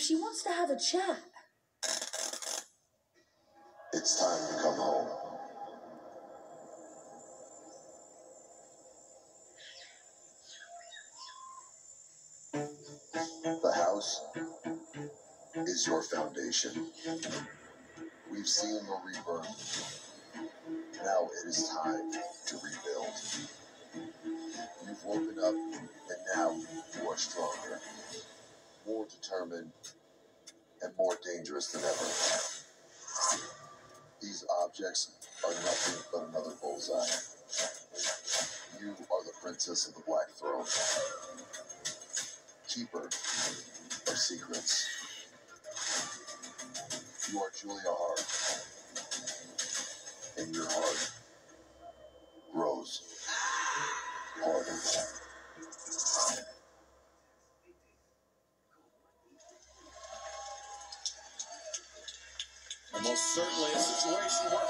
if she wants to have a chat. It's time to come home. The house is your foundation. We've seen the rebirth. Now it is time to rebuild. You've woken up, and now you are stronger, determined, and more dangerous than ever. These objects are nothing but another bullseye. You are the princess of the Black Throne, keeper of secrets. You are Julia Hart, and your heart grows harder. Almost certainly a situation where